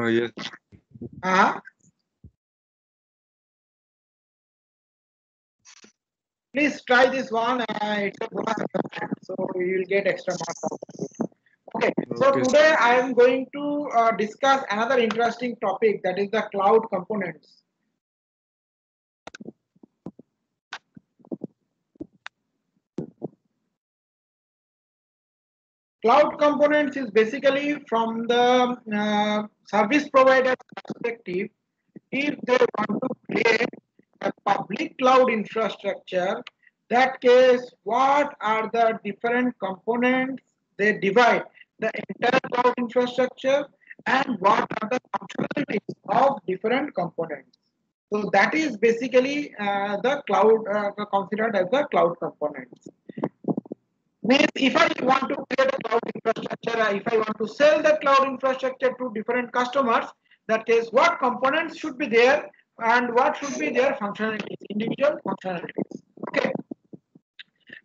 Oh, yes. Uh-huh. Please try this one. Uh, it's a bonus so you will get extra marks. Okay, so Okay. today I am going to uh, discuss another interesting topic that is the cloud components. Cloud components is basically from the uh, service provider perspective, if they want to create a public cloud infrastructure, that case, what are the different components they divide the entire cloud infrastructure and what are the functionalities of different components. So that is basically uh, the cloud uh, considered as the cloud components means if I want to create a cloud infrastructure, uh, if I want to sell the cloud infrastructure to different customers, that is what components should be there and what should be their functionalities, individual functionalities. Okay.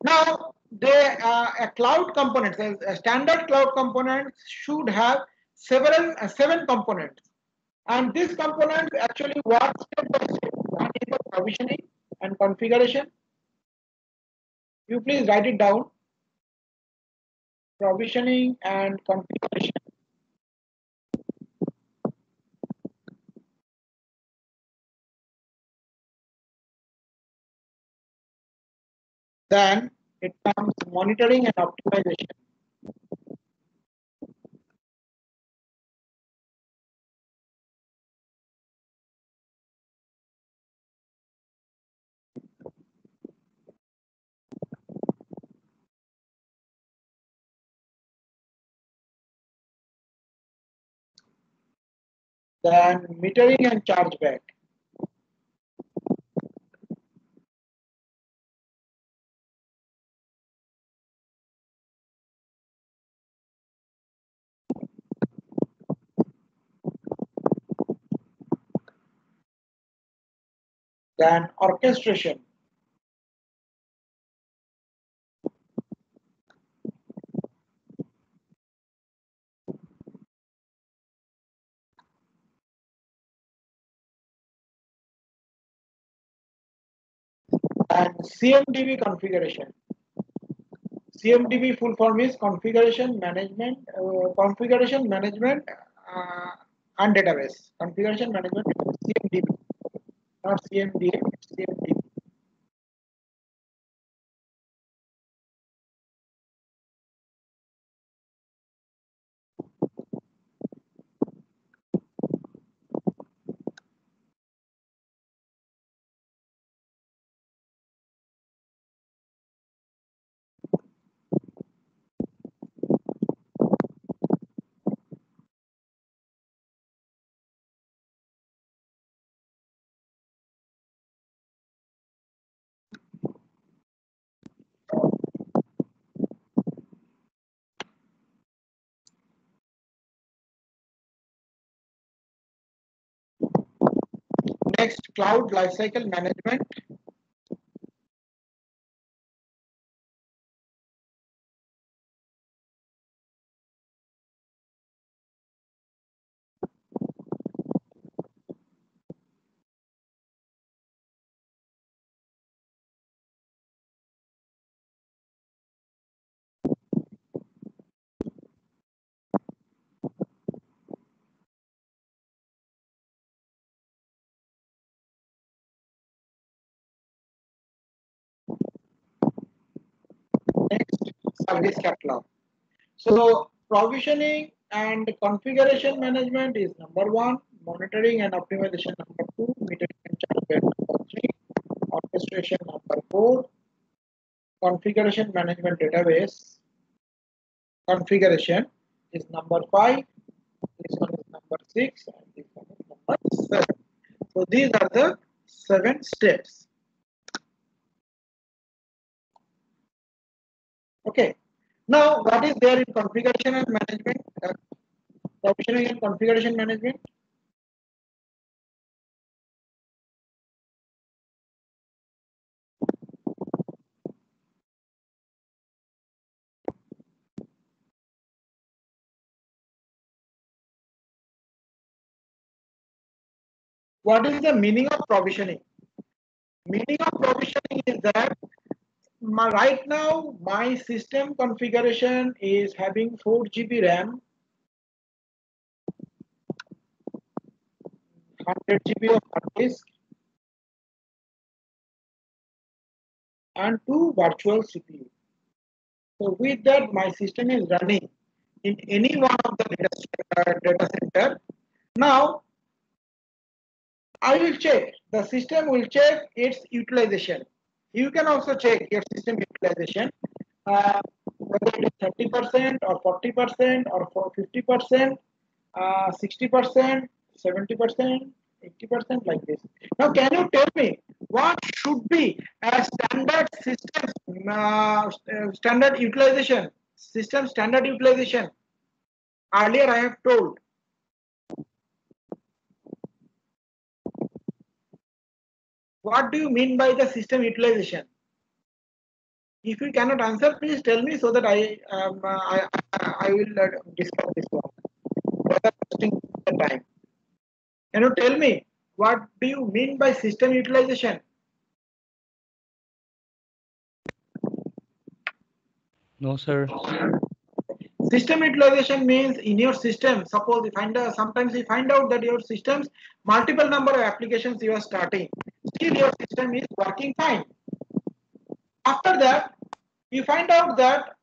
Now, the uh, a cloud components, a, standard cloud components should have several uh, seven components, and these components actually work step by step. One is provisioning and configuration. You please write it down provisioning and configuration. Then it comes monitoring and optimization. Then metering and chargeback. Then orchestration. And CMDB configuration. CMDB full form is configuration management, uh, configuration management uh, and database. Configuration management CMDB, not CMDB. Next, cloud lifecycle management. Next, service catalog. So provisioning and configuration management is number one, monitoring and optimization number two, metering and chargeback number three, orchestration number four, configuration management database configuration is number five, this one is number six, and this one is number seven. So these are the seven steps. Okay. Now, what is there in configuration and management? Uh, provisioning and configuration management. what is the meaning of provisioning? Meaning of provisioning is that my, right now my system configuration is having 4 GB RAM, 100 GB of hard disk, and two virtual CPU. So with that, my system is running in any one of the data, uh, data center. Now, I will check, the system will check its utilization. You can also check your system utilization, uh, whether it is 30% or 40% or for 50%, uh, 60%, 70%, 80% like this. Now, can you tell me what should be a standard system uh, standard utilization? System standard utilization. Earlier, I have told. What do you mean by the system utilization? If you cannot answer, please tell me so that I um, I, I, I will uh, discuss this one. The time. Can you tell me what do you mean by system utilization? No, sir. System utilization means in your system, suppose you find out, sometimes you find out that your systems, multiple number of applications you are starting, still your system is working fine. After that, you find out that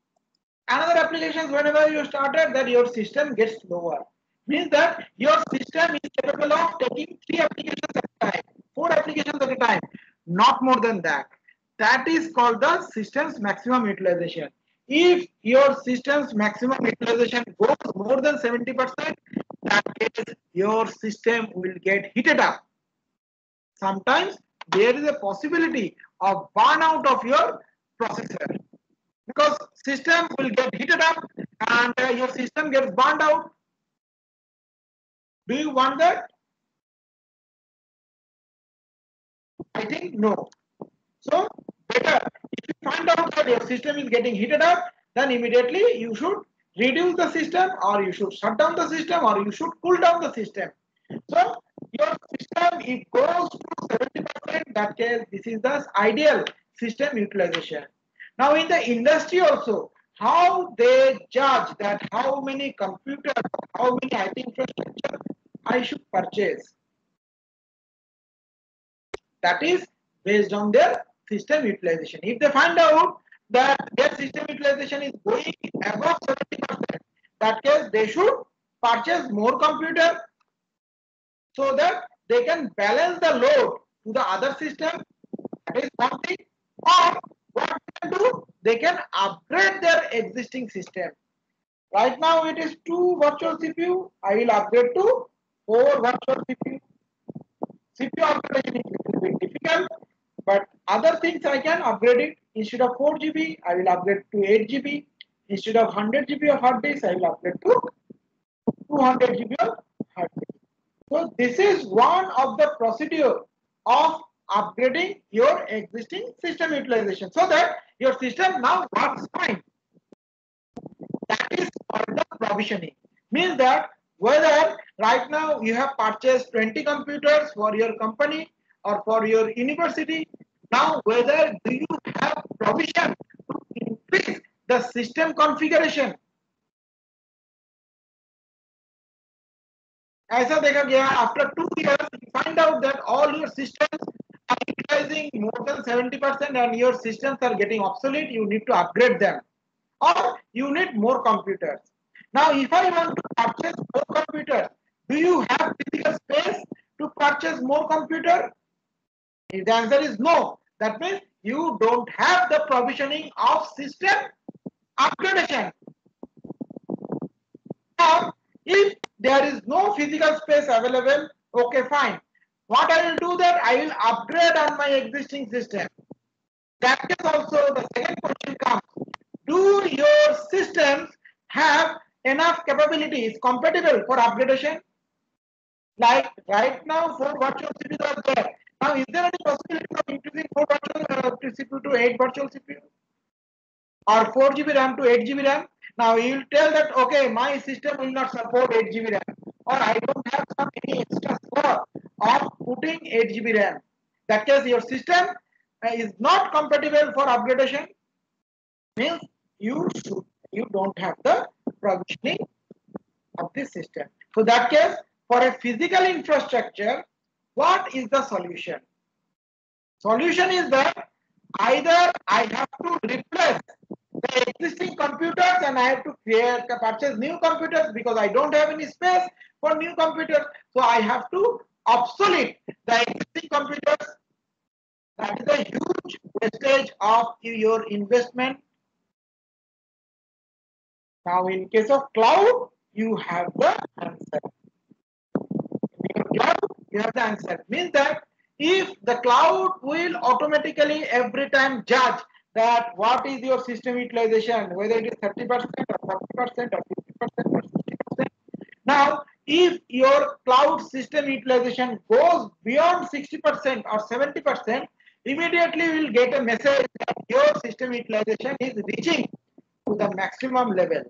another applications whenever you started that your system gets slower means that your system is capable of taking three applications at a time, four applications at a time, not more than that. That is called the system's maximum utilization. If your system's maximum utilization goes more than 70%, that case your system will get heated up. Sometimes there is a possibility of burnout of your processor because system will get heated up and uh, your system gets burned out do you want that? I think no. So better if you find out that your system is getting heated up, then immediately you should reduce the system or you should shut down the system or you should cool down the system. So your system it goes to 70%, that case this is the ideal system utilization. Now in the industry also, how they judge that how many computers, how many IT infrastructure I should purchase. That is based on their system utilization. If they find out that their system utilization is going above 70%, that case they should purchase more computer so that they can balance the load to the other system. That is one thing. Or what they can do, they can upgrade their existing system. Right now it is two virtual CPU. I will upgrade to four virtual CPU. CPU upgradation is a little bit difficult, but other things I can upgrade it. Instead of 4 GB, I will upgrade to 8 GB. Instead of 100 GB of hard disk, I will upgrade to 200 GB of hard disk. So this is one of the procedure of upgrading your existing system utilization so that your system now works fine. That is called the provisioning. Means that whether right now you have purchased 20 computers for your company or for your university, now whether do you have provision to increase the system configuration? ऐसा देखा गया after two years you find out that all your systems are utilizing more than 70% and your systems are getting obsolete you need to upgrade them or you need more computers now if i want to purchase more computers do you have physical space to purchase more computer if the answer is no that means you don't have the provisioning of system upgradation now if there is no physical space available, okay, fine. What I will do that I will upgrade on my existing system. That is also the second question comes. Do your systems have enough capabilities compatible for upgradation? Like right now, four virtual CPUs are there. Now, is there any possibility of increasing four virtual uh, CPU to eight virtual CPU? Or 4 GB RAM to 8 GB RAM? Now you will tell that okay, my system will not support 8 GB RAM, or I don't have some any extra slot, of putting 8 GB RAM. That case, your system uh, is not compatible for upgradation. Means you should you don't have the provisioning of this system. So that case, for a physical infrastructure, what is the solution? Solution is that either I have to replace the existing computers and I have to create purchase new computers because I don't have any space for new computers. So I have to obsolete the existing computers. That is a huge wastage of your investment. Now in case of cloud, you have the answer. Cloud, you have the answer. Means that if the cloud will automatically every time judge that what is your system utilization, whether it is 30% or 40% or 50% or 60%. Now, if your cloud system utilization goes beyond 60% or 70%, immediately we will get a message that your system utilization is reaching to the maximum level.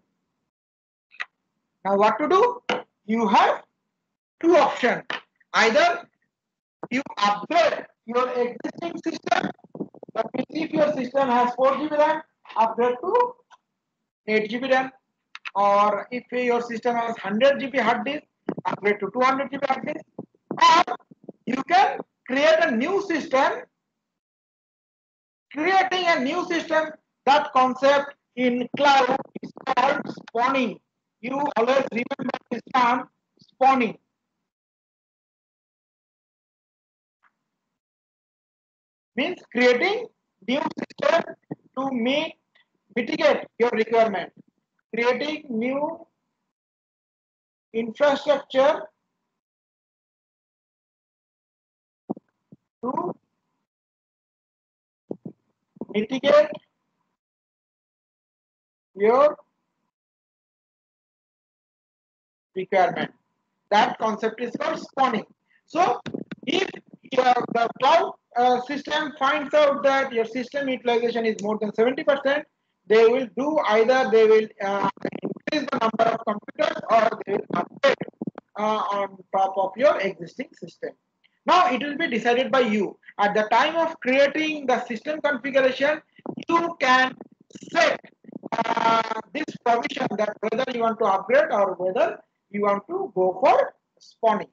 Now, what to do? You have two options. Either you upgrade your existing system but if your system has 4 GB RAM, upgrade to 8 GB RAM. Or if your system has 100 GB hard disk, upgrade to 200 GB hard disk. Or you can create a new system. Creating a new system, that concept in cloud is called spawning. You always remember this term, spawning. Means creating new system to meet mitigate your requirement. Creating new infrastructure to mitigate your requirement. That concept is called spawning. So if the cloud uh, system finds out that your system utilization is more than 70%, they will do either they will uh, increase the number of computers or they will upgrade uh, on top of your existing system. Now it will be decided by you. At the time of creating the system configuration, you can set uh, this provision that whether you want to upgrade or whether you want to go for spawning.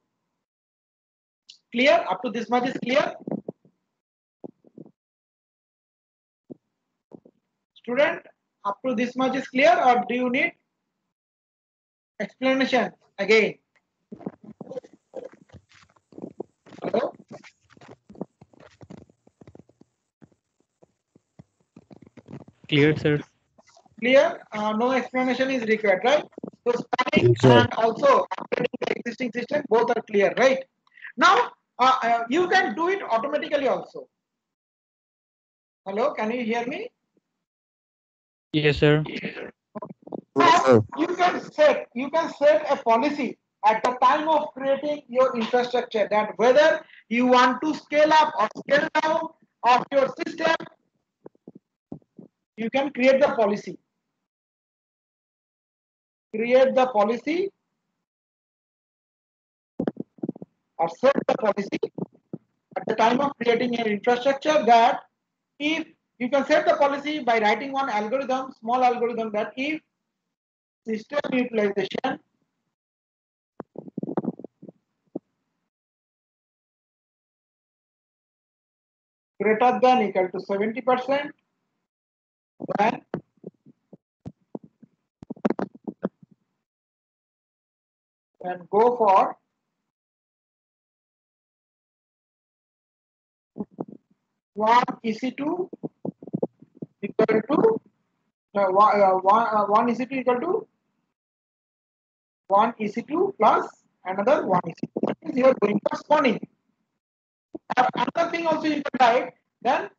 Clear? Up to this much is clear? Student, up to this much is clear or do you need explanation again? Hello? Clear, sir. Clear? Uh, no explanation is required, right? So spawning Yes, and also updating the existing system, both are clear, right? Now, uh, uh, you can do it automatically also. Hello, can you hear me? Yes, sir. Yes, sir. you can set you can set a policy at the time of creating your infrastructure that whether you want to scale up or scale down of your system you can create the policy create the policy or set the policy at the time of creating your infrastructure that if you can set the policy by writing one algorithm small algorithm that if system utilization greater than equal to 70 percent then then go for one EC2 equal to uh, one, uh, one, uh, one EC2 equal to one EC2 plus another one EC2. That means you are going for spawning. Another thing also you can write, then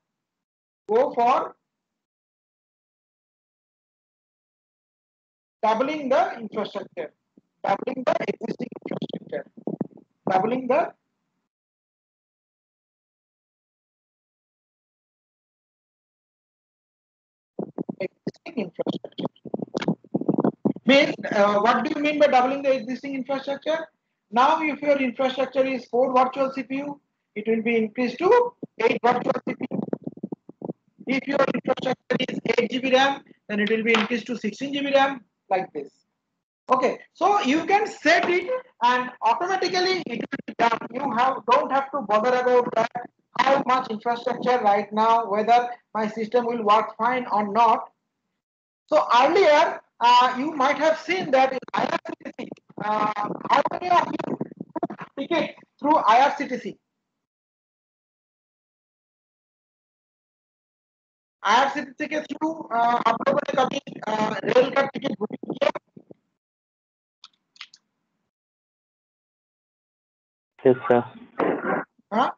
go for doubling the infrastructure, doubling the existing infrastructure, doubling the infrastructure. Means, uh, what do you mean by doubling the existing infrastructure? Now, if your infrastructure is four virtual CPU, it will be increased to eight virtual CPU. If your infrastructure is 8 GB RAM, then it will be increased to 16 GB RAM, like this. Okay, so you can set it and automatically it will be done. You have don't have to bother about that, how much infrastructure right now, whether my system will work fine or not. So earlier, uh, you might have seen that in IRCTC, uh, how many of you book tickets through IRCTC? IRCTC के through uh, आप लोगों ने कभी uh, rail का ticket booking किया Yes, sir. Huh?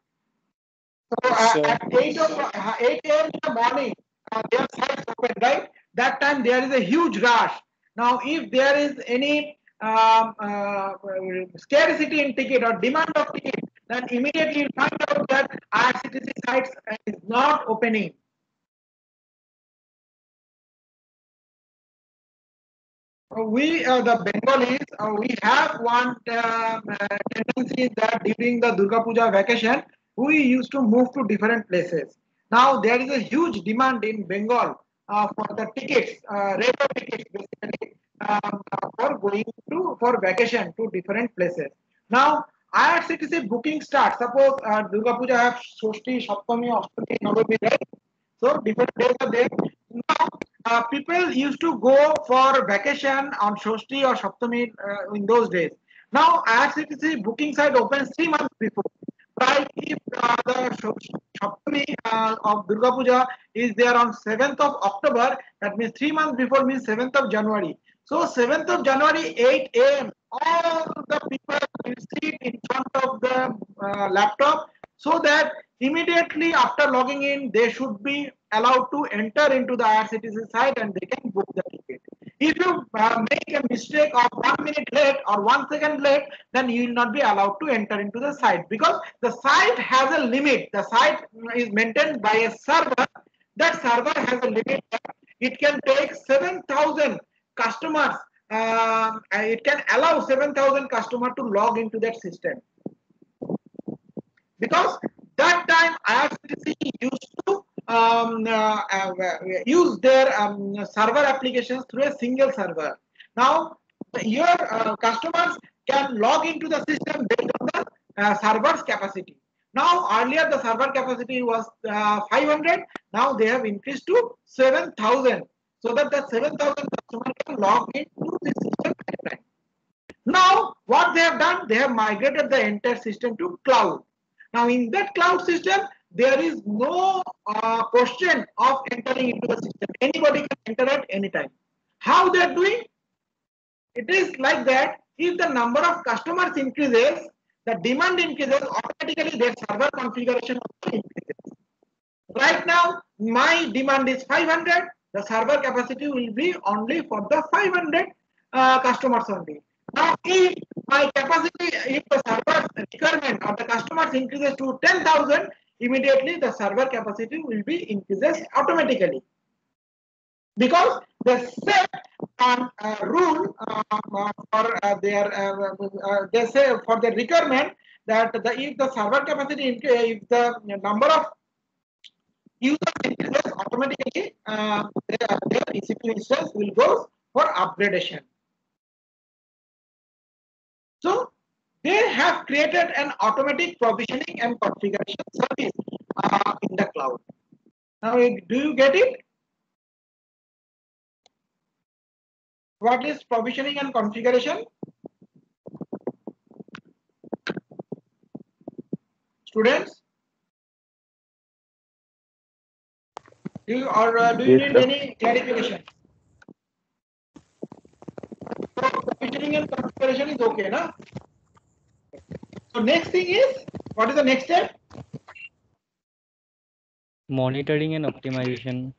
So uh, Sure. at 8 of, uh, 8 a.m. in the morning, uh, their sites open, right? That time there is a huge rush. Now, if there is any um, uh, scarcity in ticket or demand of ticket, then immediately you find out that IRCTC sites is not opening. We uh, the bengalis uh, we have one uh, uh, tendency that during the durga puja vacation we used to move to different places now there is a huge demand in bengal for the tickets uh, regular tickets basically um, uh, for going to for vacation to different places now IRCTC booking starts suppose uh, durga puja have Shoshti, Saptami, Ashtami, Navami, right? So different days are there. Now, uh, people used to go for vacation on Shoshti or Saptami uh, in those days. Now, IRCTC booking site opens three months before. Right? If uh, the Saptami uh, of Durga Puja is there on 7th of October, that means three months before means 7th of January. So 7th of January, 8 a.m., all the people will sit in front of the uh, laptop so that immediately after logging in, they should be allowed to enter into the IRCTC site and they can book the ticket. If you uh, make a mistake of one minute late or one second late, then you will not be allowed to enter into the site because the site has a limit. The site is maintained by a server. That server has a limit. It can take 7,000 customers. And it can allow 7,000 customers to log into that system because that time IRCTC used to um, uh, uh, use their um, server applications through a single server. Now, your uh, customers can log into the system based on the uh, server's capacity. Now, earlier the server capacity was uh, 500. Now they have increased to 7,000, so that the 7,000 customers can log into the system. Now, what they have done, they have migrated the entire system to cloud. Now, in that cloud system, there is no uh, question of entering into the system. Anybody can enter at any time. How they are doing? It is like that. If the number of customers increases, the demand increases, automatically their server configuration increases. Right now, my demand is 500. The server capacity will be only for the 500 uh, customers only. Now, if my capacity, if the server requirement of the customers increases to 10,000, immediately the server capacity will be increases automatically. Because the set um, uh, rule uh, uh, for uh, their, uh, uh, they say for the requirement that the, if the server capacity, if the number of users increases automatically, uh, their, their EC2 instance will go for upgradation. So they have created an automatic provisioning and configuration service uh, in the cloud. Now, do you get it? What is provisioning and configuration? Students? Do you, or uh, do you need any clarification? So provisioning and configuration is okay, na? So next thing is, what is the next step? Monitoring and optimization.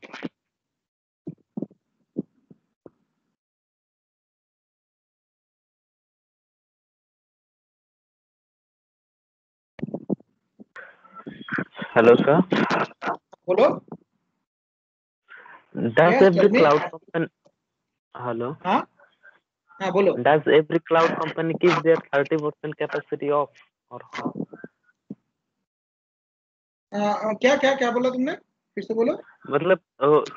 Hello, sir. Hello? Does Yes, every tell me. cloud function? Hello. Huh? हाँ बोलो। Does every cloud company keep their 30% capacity off or how? अ, अ, क्या क्या क्या बोला तुमने? फिर से बोलो। मतलब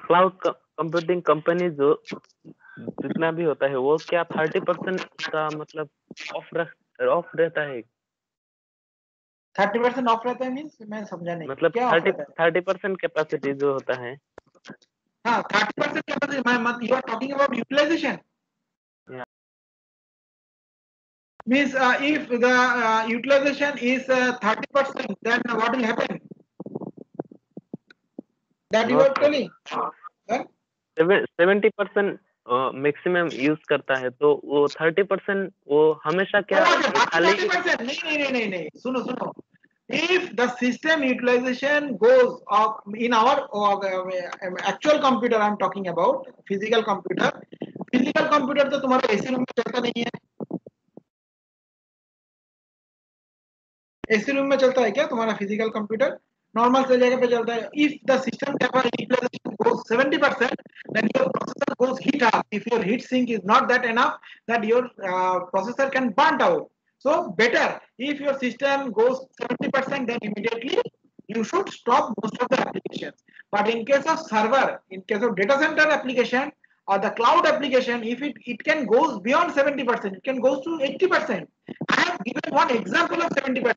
क्लाउड कंप्यूटिंग कंपनी जो जितना भी होता है वो क्या 30% का मतलब ऑफ़ रख ऑफ़ रहता है? थर्टी परसेंट ऑफ़ रहता है मीन्स मैं समझा नहीं। मतलब क्या of thirty thirty percent capacity जो होता है। हाँ थर्टी परसेंट कैपेसिटी मैं मत you are talking about utilization means uh, if the uh, utilization is uh, thirty uh, percent, then what will happen? That you are telling. Seventy percent maximum use करता है तो वो thirty percent वो हमेशा क्या thirty नहीं नहीं नहीं नहीं सुनो सुनो if the system utilization goes in our actual computer I am talking about physical computer physical computer तो तुम्हारा एसी रूम चलता नहीं है एसी रूम में चलता है क्या तुम्हारा फ़िज़िकल कंप्यूटर नॉर्मल से जगह पे चलता है। If the system utilization goes 70 percent then your processor goes heat out if your heat sink is not that enough that your processor can burn out so better if your system goes 70 percent then immediately you should stop most of the application but in case of server in case of data centre application or the cloud application, if it, it can goes beyond 70%, it can goes to 80%. I have given one example of 70%.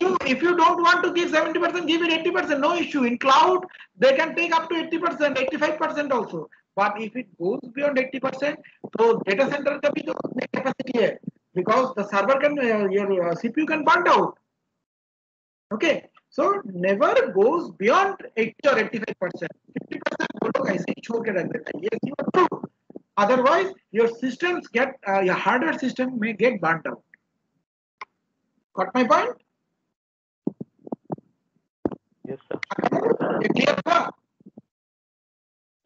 You, if you don't want to give 70%, give it 80%, no issue. In cloud, they can take up to 80%, 85% also. But if it goes beyond 80%, so data center capacity hai, because the server can, uh, your uh, CPU can burn out. Okay, so never goes beyond 80 or 85%. 50% वो लोग ऐसे ही छोड़ के रख देता है yes you are true otherwise your systems get uh, your hardware system may get burnt out got my point yes sir ये clear हुआ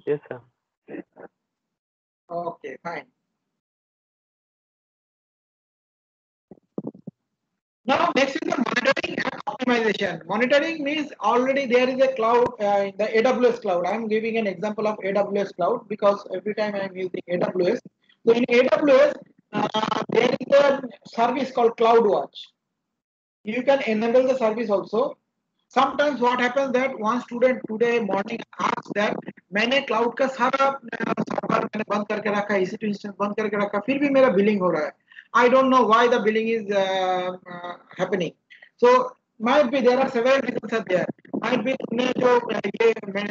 yes sir Okay, fine. Now, next is the monitoring and optimization. Monitoring means already there is a cloud, uh, in the AWS cloud. I am giving an example of AWS cloud because every time I am using AWS. So in AWS, uh, there is a service called CloudWatch. You can enable the service also. Sometimes what happens that one student today morning asks that मैंने cloud का सारा server मैंने बंद करके रखा है EC2 instance बंद करके रखा फिर भी मेरा बिलिंग हो रहा है I don't know why the billing is uh, uh, happening. So Might be there are several reasons are there. Might be तुमने जो ये मैं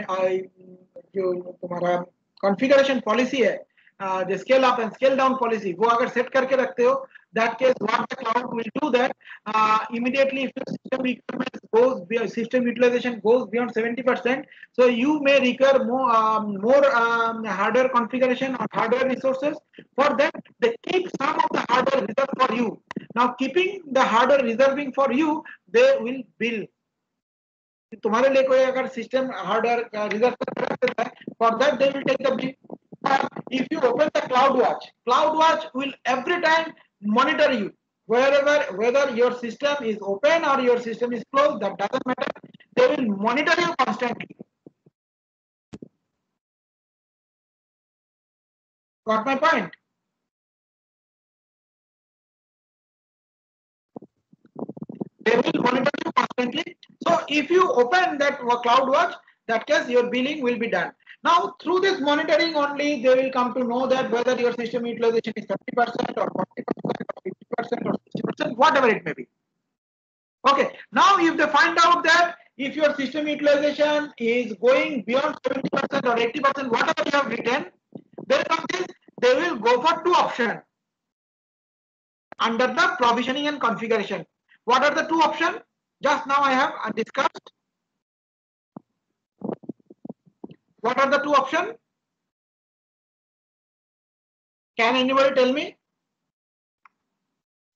जो तुम्हारा कॉन्फ़िगरेशन पॉलिसी है uh, the scale up and scale down policy वो अगर set करके रखते हो that case what the cloud will do that uh, immediately if your system requirements goes beyond system utilization goes beyond 70% so you may require more um, more um, hardware configuration or hardware resources for that they keep some of the hardware reserved for you now keeping the hardware reserving for you they will bill लिए कोई अगर system hardware reserve करके रख देता है for that they will take the bill if you open the CloudWatch, CloudWatch will every time monitor you wherever whether your system is open or your system is closed that doesn't matter they will monitor you constantly got my point they will monitor you constantly so if you open that CloudWatch that case your billing will be done now, through this monitoring only, they will come to know that whether your system utilization is 30% or 40% or 50% or 60%, whatever it may be. Okay, now if they find out that if your system utilization is going beyond 70% or 80%, whatever you have written, then from this, they will go for two options under the provisioning and configuration. What are the two options? Just now I have discussed. What are the two options? Can anybody tell me?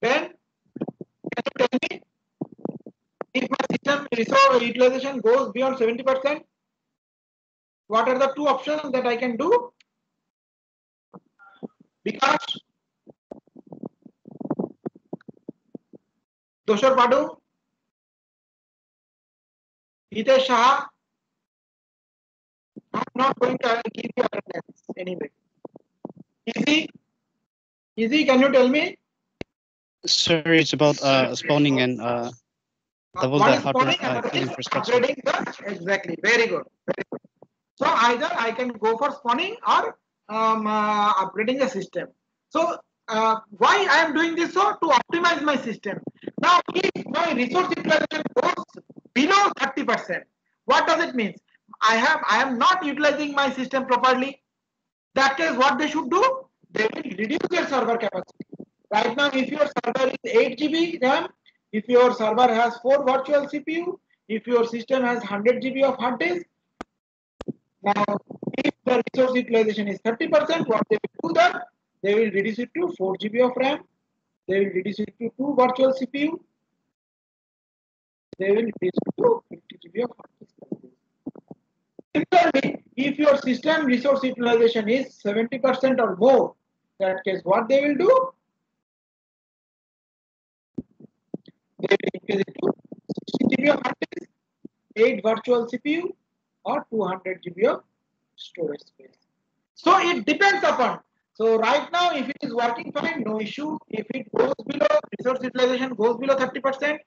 Ben, can you tell me if my system resource utilization goes beyond 70%? What are the two options that I can do? Because Doshar Padu, Hitesh Shah, I'm not going to give you attendance anyway. Easy. Easy, can you tell me? Sir, it's about uh, spawning and uh, Double One the is hardware, spawning uh, infrastructure. upgrading the exactly. Very good. Very good. So either I can go for spawning or um, uh, upgrading the system. So uh, why I am doing this? So to optimize my system. Now if my resource utilization goes below 30%, what does it mean? I have I am not utilizing my system properly. That case, what they should do? They will reduce their server capacity. Right now, if your server is 8 GB RAM, if your server has 4 virtual CPU, if your system has 100 GB of hard disk, now if the resource utilization is 30%, what they will do that? They will reduce it to 4 GB of RAM, they will reduce it to 2 virtual CPU, they will reduce it to 50 GB of hard disk. Similarly, if your system resource utilization is 70% or more, that case what they will do? They will increase it to 60 GB of hard disk, 8 virtual CPU or 200 GB of storage space. So it depends upon. So right now, if it is working fine, no issue. If it goes below, resource utilization goes below 30%,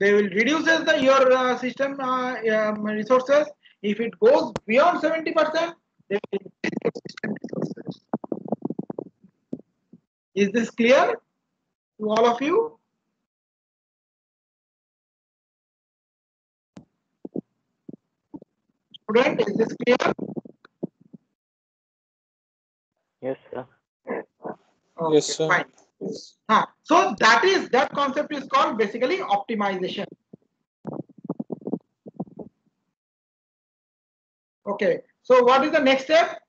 they will reduce the your uh, system uh, um, resources. If it goes beyond 70%, they will increase your system resources. Is this clear to all of you? Student, is this clear? Yes, sir. Okay, Yes, sir. Fine. Huh. So that is that concept is called basically optimization. Okay. So what is the next step?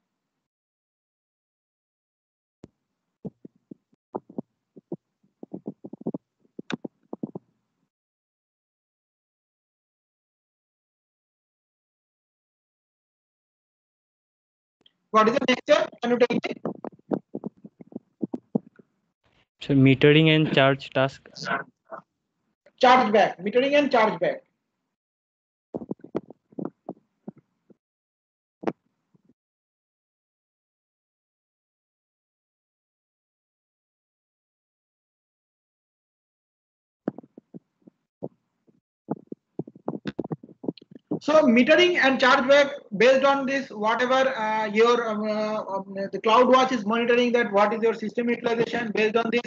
What is the next step? Can you tell me? Metering and charge task charge back metering and charge back So metering and chargeback based on this, whatever uh, your um, uh, um, the CloudWatch is monitoring that what is your system utilization. Based on this,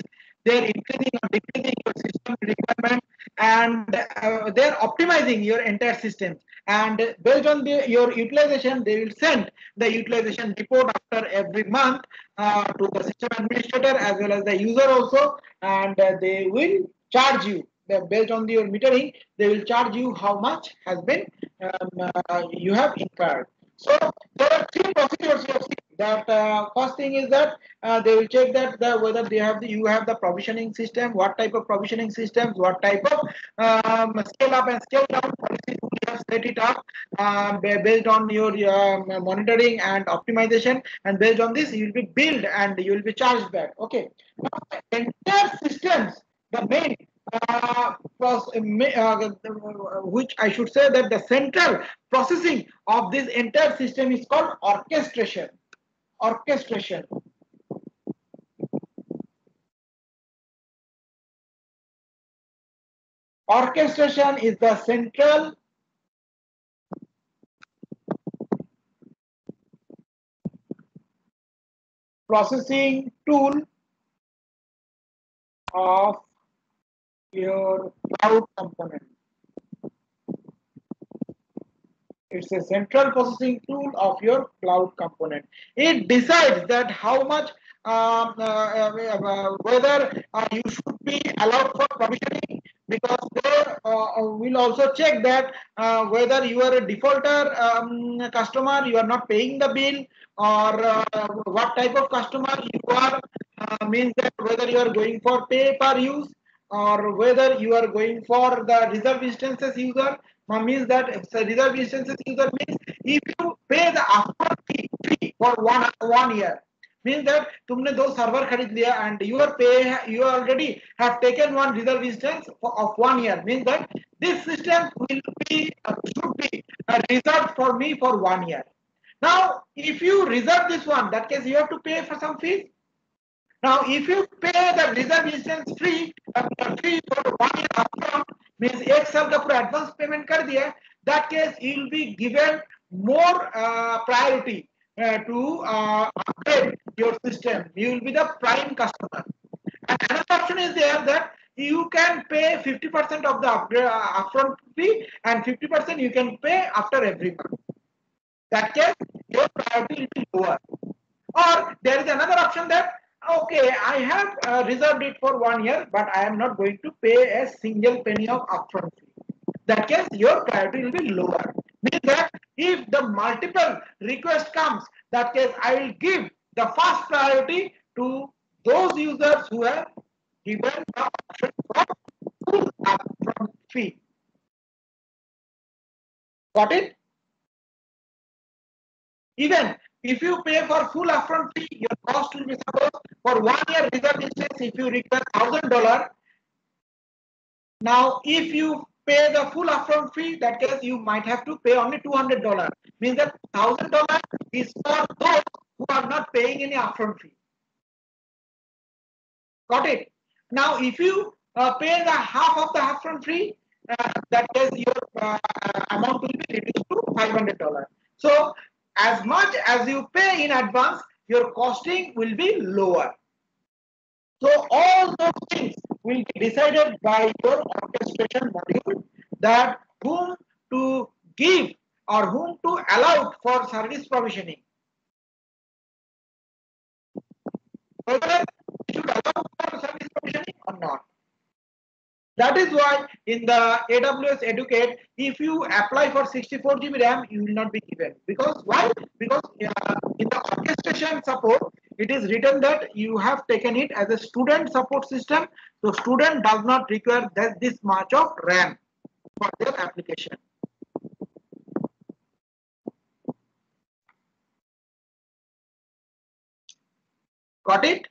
they're increasing or decreasing your system requirement, and uh, they're optimizing your entire system. And based on the, your utilization, they will send the utilization report after every month uh, to the system administrator as well as the user also, and uh, they will charge you based on your metering, they will charge you how much has been um, uh, you have incurred. So there are three procedures you. That uh, first thing is that uh, they will check that the, whether they have the, you have the provisioning system, what type of provisioning systems, what type of um, scale up and scale down policies you have set it up um, based on your um, monitoring and optimization, and based on this you will be billed and you will be charged back. Okay. Now, entire systems, the main uh, uh, which I should say that the central processing of this entire system is called orchestration. Orchestration. Orchestration is the central processing tool of your cloud component. It's a central processing tool of your cloud component. It decides that how much um, uh, uh, uh, whether uh, you should be allowed for provisioning because they uh, will also check that uh, whether you are a defaulter um, customer, you are not paying the bill, or uh, what type of customer you are uh, means that whether you are going for pay per use or whether you are going for the reserve instances user uh, means that if the reserve instances user means if you pay the upfront fee, fee for one one year means that तुमने दो server खरीद लिया and your pay you already have taken one reserve instance for, of one year means that this system will be uh, should be uh, reserved for me for one year now if you reserve this one that case you have to pay for some fees Now, if you pay the reserve instance free, uh, fee for one year upfront, means एक साल का पूरा advance payment कर दिया, that case you will be given more uh, priority uh, to uh, upgrade your system. You will be the prime customer. And another option is there that you can pay 50% of the upgrade, uh, upfront fee and 50% you can pay after every month. That case, your priority will be lower. Or there is another option that okay, I have uh, reserved it for one year, but I am not going to pay a single penny of upfront fee. That case, your priority will be lower. Means that if the multiple request comes, that case I will give the first priority to those users who have given the option for full upfront fee. Got it? Even if you pay for full upfront fee, your cost will be suppose for one year instance, if you require thousand dollar. Now, if you pay the full upfront fee, that case you might have to pay only two hundred dollar. Means that thousand dollar is for those who are not paying any upfront fee. Got it? Now, if you uh, pay the half of the upfront fee, uh, case your uh, amount will be reduced to five hundred dollar. So as much as you pay in advance, your costing will be lower. So all those things will be decided by your orchestration module that whom to give or whom to allow for service provisioning. Whether you should allow for service provisioning or not. That is why in the AWS Educate, if you apply for 64 GB RAM, you will not be given. Because why? Because uh, in the orchestration support, it is written that you have taken it as a student support system. So student does not require that this much of RAM for their application. Got it?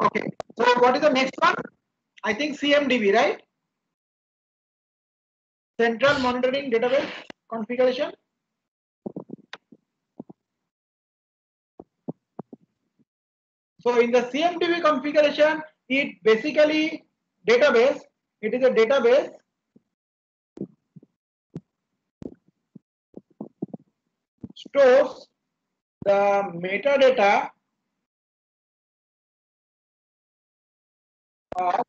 Okay, so what is the next one? I think CMDB, right? Central Monitoring Database Configuration. So in the CMDB configuration, it basically database, it is a database stores the metadata of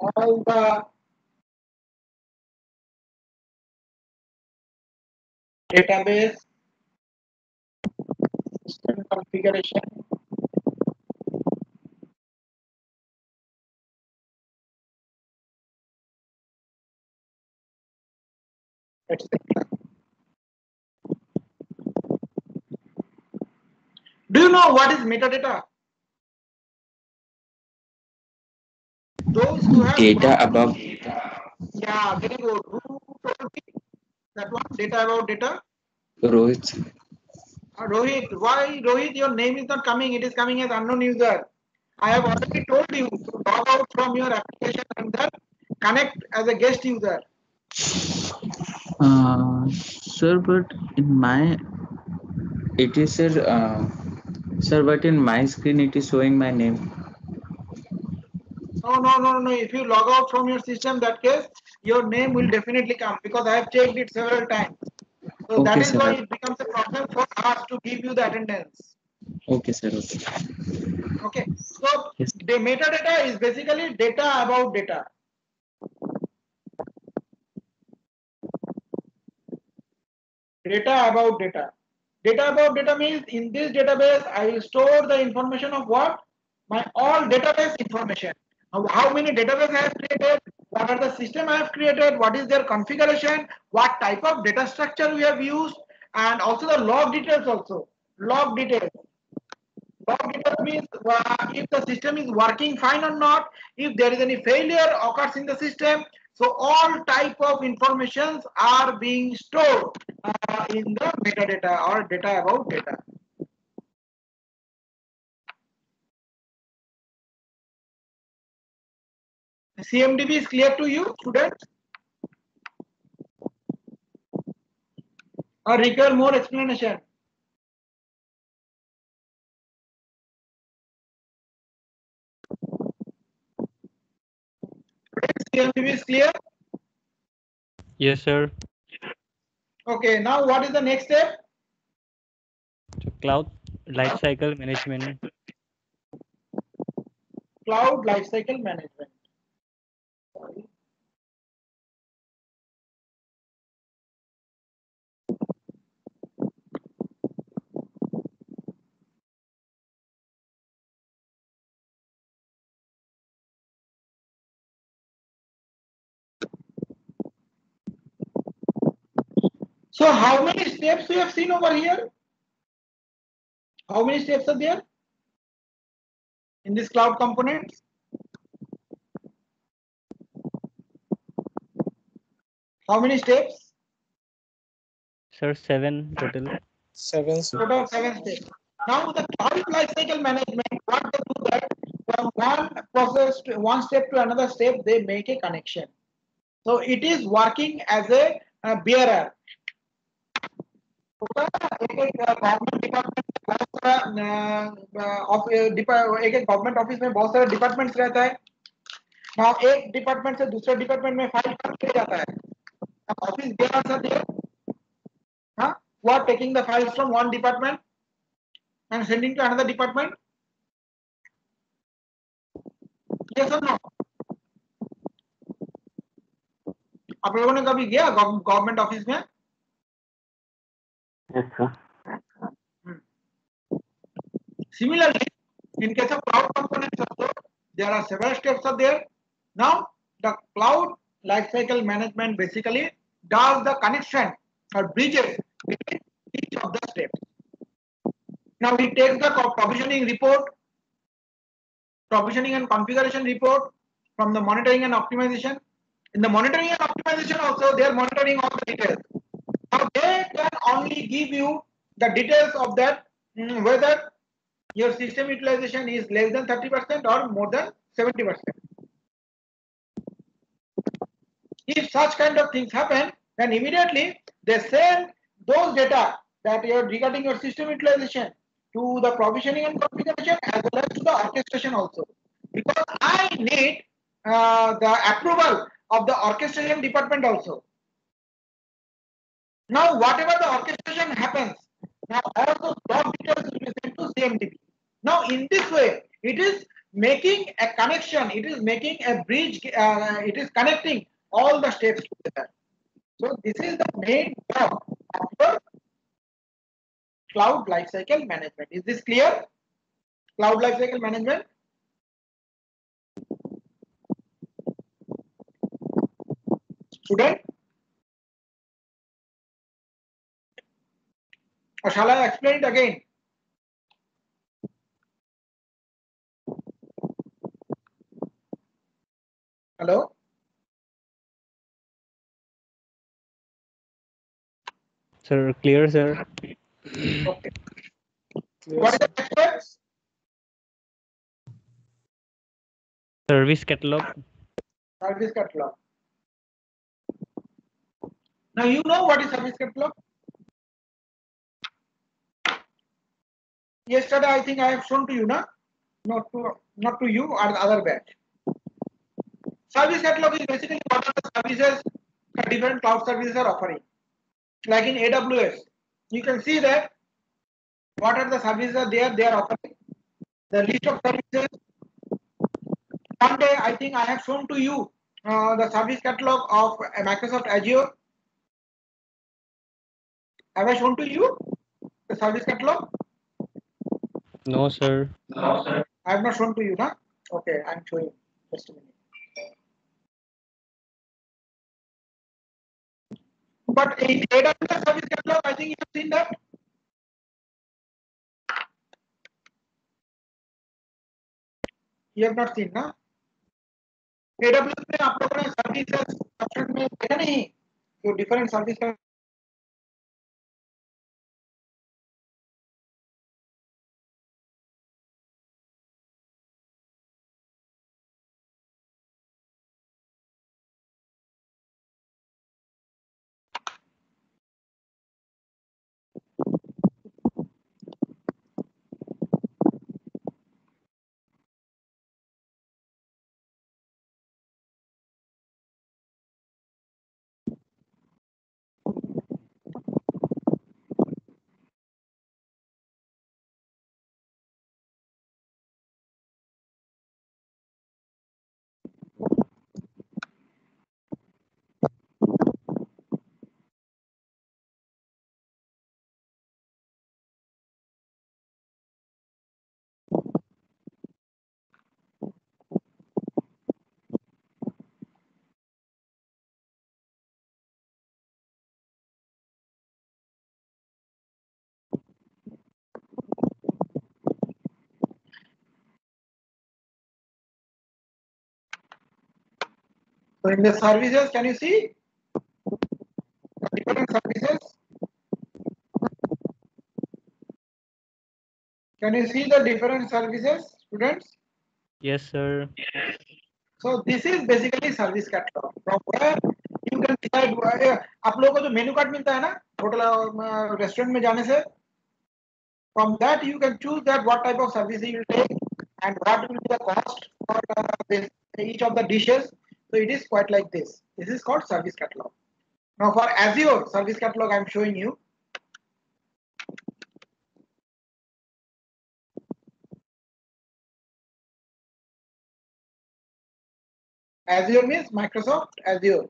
all the database system configuration. Do you know what is metadata? Those who have Data above Yeah, very good. Who told me that one? Data about data? Rohit. Uh, Rohit, why Rohit, your name is not coming, it is coming as unknown user. I have already told you to log out from your application and then connect as a guest user. Uh, sir, but in my, it is sir, uh, sir, but in my screen it is showing my name. No, no, no, no. If you log out from your system, that case, your name will definitely come because I have checked it several times. So that Okay, is sir. why it becomes a problem for us to give you the attendance. Okay, sir. Okay. Okay. So Yes. the metadata is basically data about data. Data about data. Data about data means in this database, I will store the information of what? My all database information. How, many database I have created, what are the system I have created, what is their configuration, what type of data structure we have used, and also the log details also. Log details. Log details means uh, if the system is working fine or not, if there is any failure occurs in the system. So all type of informations are being stored uh, in the metadata or data about data. CMDB is clear to you, students? or require more explanation? CMDB is clear? Yes, sir. Okay, now what is the next step? So cloud lifecycle management. Cloud lifecycle management. So how many steps we have seen over here? How many steps are there in this cloud component? How many steps? Sir, seven total. Seven. Total seven steps. Now the cloud lifecycle management, what they do that from one process to one step to another step, they make a connection. So it is working as a, uh, bearer. एक एक government department बहुत सारा of एक एक government office में बहुत सारे departments रहता है ना एक डिपार्टमेंट से दूसरे डिपार्टमेंट में फ़ाइल किया जाता है office bearers are there huh? who are taking the files from one department and sending to another department? Yes or no? आप लोगों ने कभी गया गवर्नमेंट ऑफ़िस में Similarly, in case of cloud components also, there are several steps are there. Now, the cloud lifecycle management basically does the connection or bridges between each of the steps. Now, we take the provisioning report, provisioning and configuration report from the monitoring and optimization. In the monitoring and optimization also, they are monitoring all the details. Now, they can only give you the details of that, mm, whether your system utilization is less than 30% or more than 70%. If such kind of things happen, then immediately they send those data that you're regarding your system utilization to the provisioning and configuration as well as to the orchestration also. Because I need uh, the approval of the orchestration department also. Now, whatever the orchestration happens, now all those log details will be sent to CMDB. Now, in this way, it is making a connection, it is making a bridge, uh, it is connecting all the steps together. So, this is the main job of cloud lifecycle management. Is this clear? Cloud lifecycle management? Student? Or shall I explain it again? Hello? Sir, clear, sir. Okay. What is the next? Service catalog. Service catalog. Now you know what is service catalog? Yesterday I think I have shown to you, na? Not to not to you or the other batch. Service catalog is basically what are the services that different cloud services are offering. Like in AWS, you can see that what are the services are there they are offering. The list of services. One day I think I have shown to you uh, the service catalog of Microsoft Azure. Have I shown to you the service catalog? No, sir. I have not shown to you, na? Okay, I'm showing. Just a minute. But in AWS service catalog, I think you have seen that. You have not seen, na? AWS में आप लोगों ने services section में देखा नहीं जो different service So in the services, can you see the different services? Can you see the different services, students? Yes, sir. So this is basically service catalog from where you can decide where- आप लोगों को जो menu card मिलता है ना hotel restaurant में जाने से from that you can choose that what type of service you will take and what will be the cost for uh, this, each of the dishes so it is quite like this. This is called service catalog. Now for azure service catalog i'm showing you. Azure means microsoft azure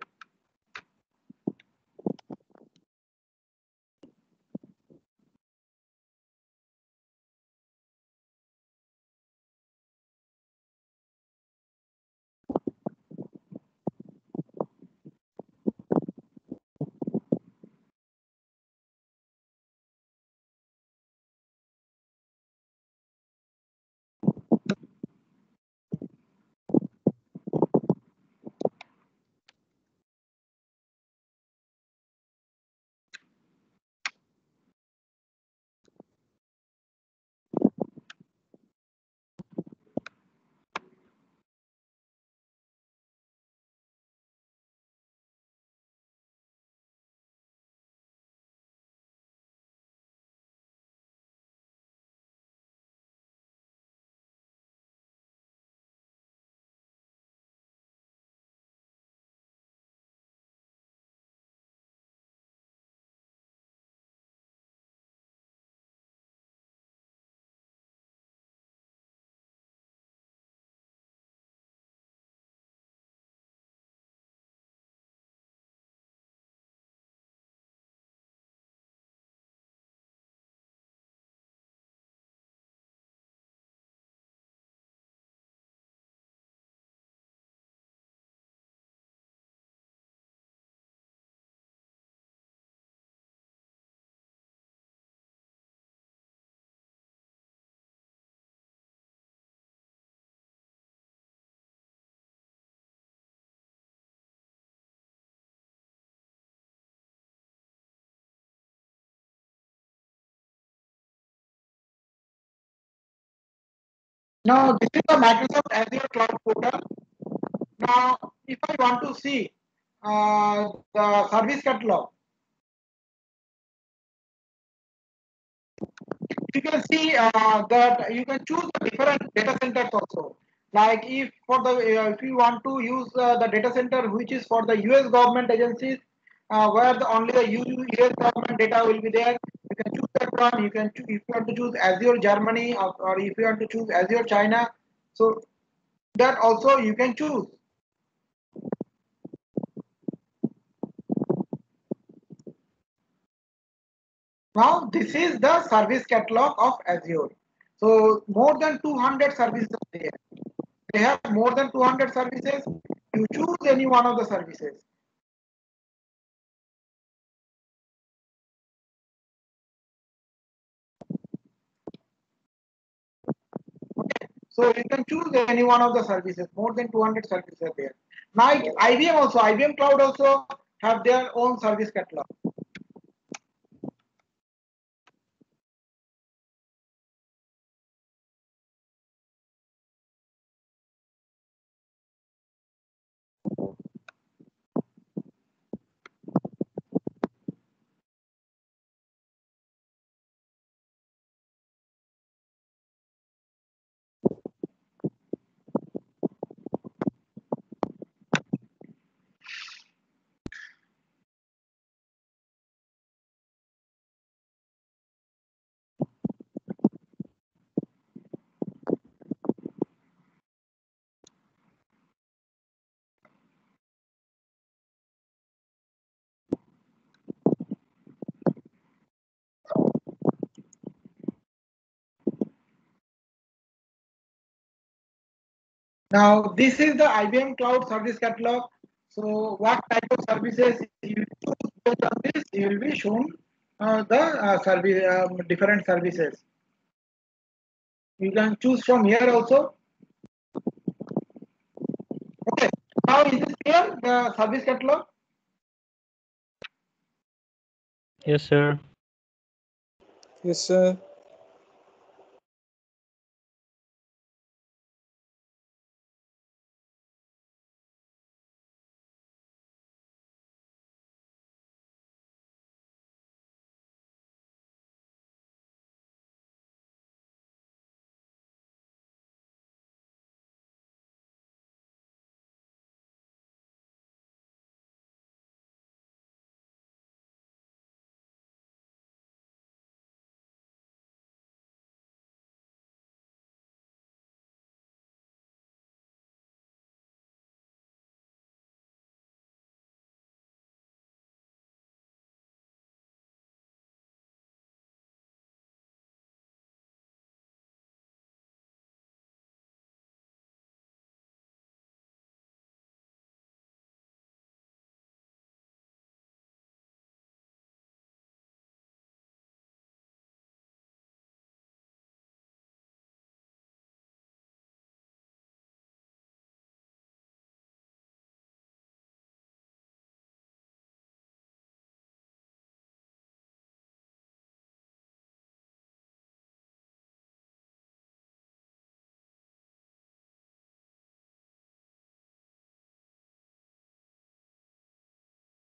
Now, this is the Microsoft Azure Cloud Portal. Now, if I want to see uh, the service catalog, you can see uh, that you can choose the different data centers also. Like if for the uh, if you want to use uh, the data center which is for the US government agencies, uh, where the only the US government data will be there, that one. You can if you want to choose Azure Germany or, or if you want to choose Azure China, so that also you can choose. Now this is the service catalog of Azure. So more than 200 services there. They have more than 200 services. You choose any one of the services. Okay. So you can choose any one of the services. More than 200 services are there. Now IBM also, IBM Cloud also have their own service catalog. Now, this is the IBM Cloud Service Catalog. So, what type of services you choose based on this, you will be shown uh, the uh, service, um, different services. You can choose from here also. Okay. Now, is this clear the service catalog? Yes, sir. Yes, sir.